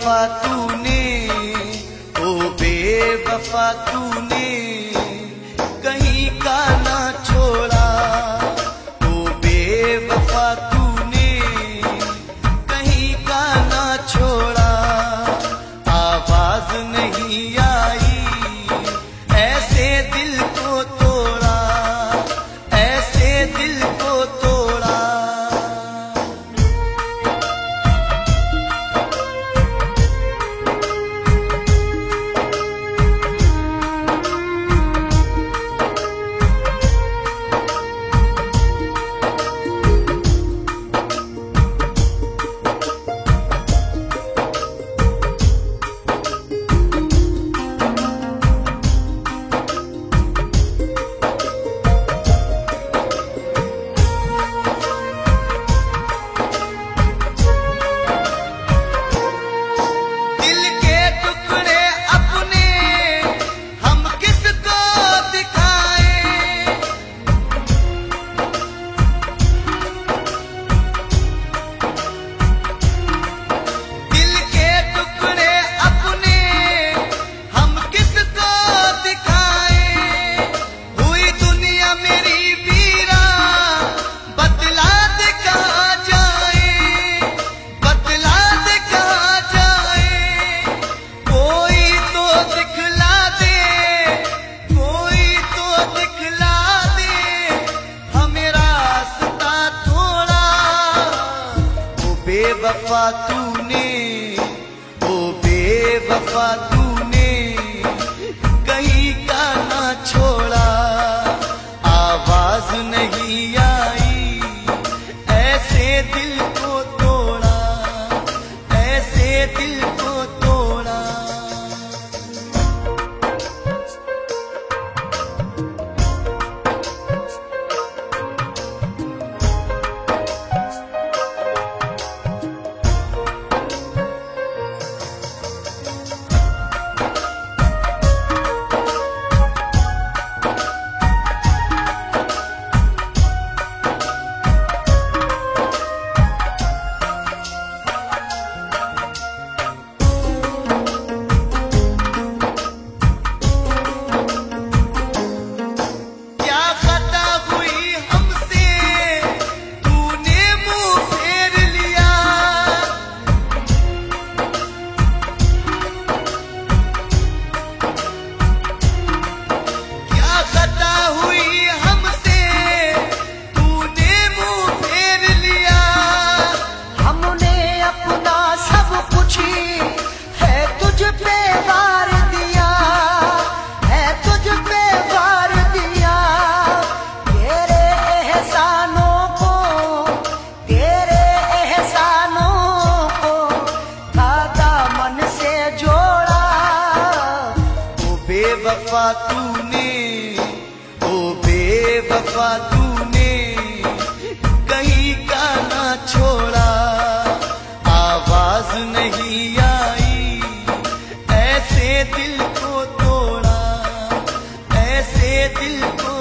बेवफा तूने ओ बेवफा तूने। बेवफा तूने ओ बेवफा बेवफा तूने, ओ बेवफा तूने, कहीं का ना छोड़ा। आवाज़ नहीं आई, ऐसे दिल को तोड़ा, ऐसे दिल को